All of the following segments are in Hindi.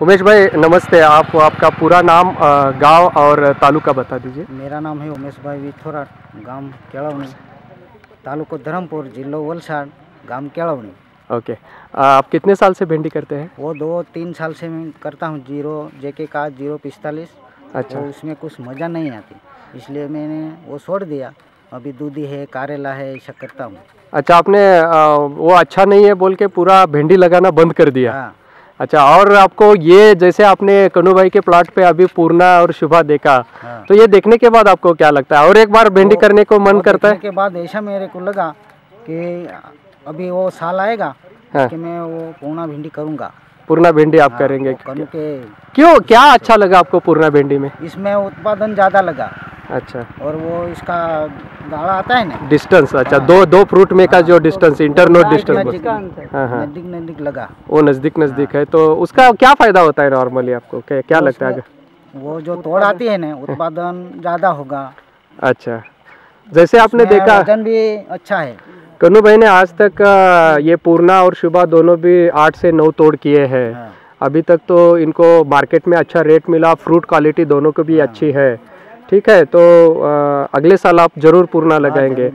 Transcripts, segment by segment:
उमेश भाई नमस्ते। आप आपका पूरा नाम गाँव और तालुका बता दीजिए। मेरा नाम है उमेश भाई विथोरा गाँव केळवणी तालुको धर्मपुर जिलो वलसाड गाँव केळवणी। ओके। आप कितने साल से भिंडी करते हैं? वो दो तीन साल से मैं करता हूँ ज़ीरो जेके का ज़ीरो पिस्तालीस। अच्छा। तो उसमें कुछ मज़ा नहीं आती इसलिए मैंने वो छोड़ दिया। अभी दूधी है कारेला है ऐसा करता हूँ। अच्छा आपने वो अच्छा नहीं है बोल के पूरा भिंडी लगाना बंद कर दिया। हाँ। अच्छा और आपको ये जैसे आपने कनु भाई के प्लाट पे अभी पूर्णा और शुभा देखा हाँ। तो ये देखने के बाद आपको क्या लगता है? और एक बार भिंडी वो- करने को मन करता है? के बाद ऐसा मेरे को लगा कि अभी वो साल आएगा हाँ। कि मैं वो पूर्णा भिंडी करूँगा। पूर्णा भिंडी आप हाँ, करेंगे। क्यों क्या अच्छा लगा आपको पूर्णा भिंडी में? इसमें उत्पादन ज़्यादा लगा। अच्छा। और वो इसका गाढ़ा आता है ना? डिस्टेंस अच्छा दो दो फ्रूट में का जो डिस्टेंस इंटरनोट डिस्टेंस नज़दीक हाँ। हाँ नज़दीक नज़दीक लगा। वो नज़दीक नज़दीक है तो उसका क्या फ़ायदा होता है नॉर्मली आपको? क्या क्या लगता है वो जो तोड़ आती है ना उत्पादन ज़्यादा होगा। अच्छा। जैसे आपने देखा वज़न भी अच्छा है। कनु भाई ने आज तक ये पूर्णा और शुभा दोनों भी आठ से नौ तोड़ किए हैं। हाँ, अभी तक तो इनको मार्केट में अच्छा रेट मिला फ्रूट क्वालिटी दोनों को भी अच्छी है। ठीक है? तो अगले साल आप ज़रूर पूर्णा लगाएँगे।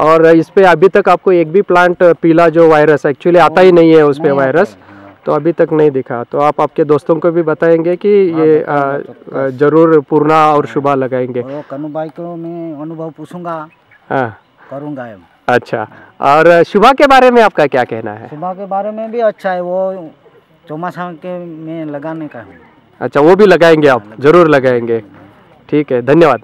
और इस पे अभी तक आपको एक भी प्लांट पीला जो वायरस एक्चुअली आता ही नहीं है उस पर वायरस हाँ। तो अभी तक नहीं दिखा। तो आप आपके दोस्तों को भी बताएँगे कि हाँ, ये ज़रूर पूर्णा और शुभा लगाएँगे। और कनु भाई को मैं अनुभव पूछूँगा। हाँ। करूँगा अच्छा। और शुभा के बारे में आपका क्या कहना है? सुबह के बारे में भी अच्छा है वो चौमासा के में लगाने का है। अच्छा वो भी लगाएँगे आप? ज़रूर लगाएँगे। ठीक है धन्यवाद।